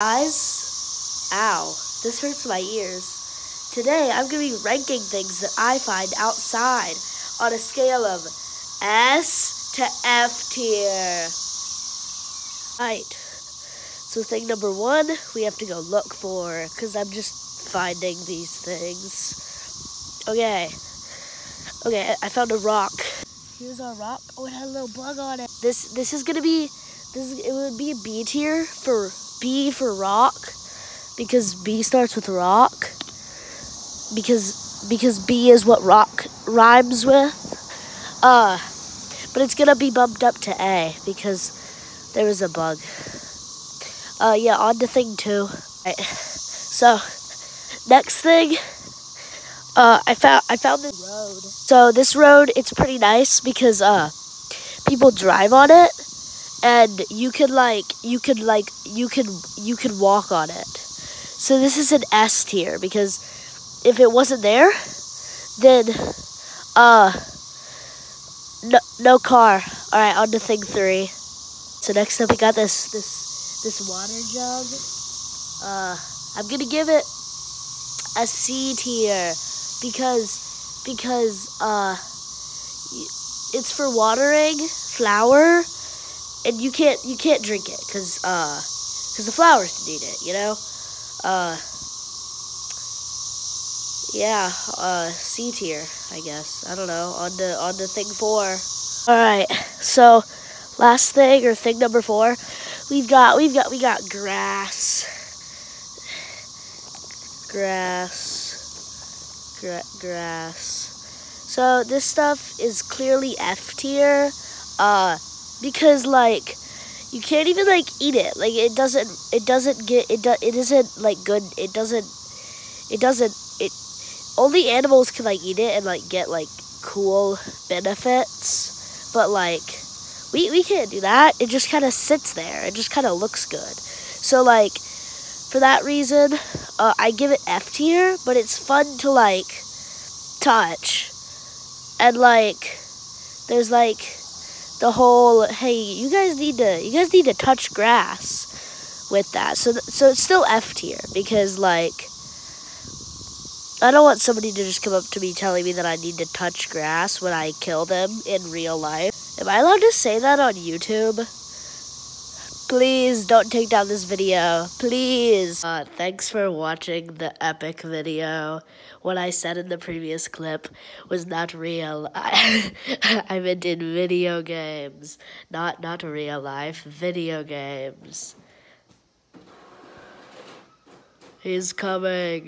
Guys, ow, this hurts my ears. Today, I'm going to be ranking things that I find outside on a scale of S to F tier. Right, so thing number one, we have to go look for, because I'm just finding these things. Okay, okay, I found a rock. Here's our rock. Oh, it had a little bug on it. This, this is going to be, this is, it would be a B tier for B for rock because B starts with rock because because B is what rock rhymes with. Uh, but it's gonna be bumped up to A because there was a bug. Uh, yeah, on to thing two. Right. So, next thing, uh, I found I found this road. So this road, it's pretty nice because uh, people drive on it and you could like you could like you could you could walk on it. So this is an S tier because if it wasn't there, then uh no no car. All right, on to thing three. So next up we got this this this water jug. Uh, I'm gonna give it a C tier because because uh it's for watering flower and you can't you can't drink it because uh because the flowers need it you know? Uh yeah uh c tier i guess. I don't know on the on the thing four. All right so last thing or thing number four we've got we've got we got grass. Grass. Gra grass. So this stuff is clearly f tier. Uh because like you can't even like eat it. Like it doesn't it doesn't get it do, it isn't like good. It doesn't it doesn't it only animals can like eat it and like get like cool benefits. But like we we can't do that. It just kind of sits there. It just kind of looks good. So like for that reason uh, i give it f tier but it's fun to like touch. And like there's like the whole hey you guys need to you guys need to touch grass with that. So so it's still f tier because like i don't want somebody to just come up to me telling me that i need to touch grass when i kill them in real life. Am i allowed to say that on youtube please don't take down this video. Please. Uh, thanks for watching the epic video. What i said in the previous clip was not real. I, I meant in video games not not real life video games. He's coming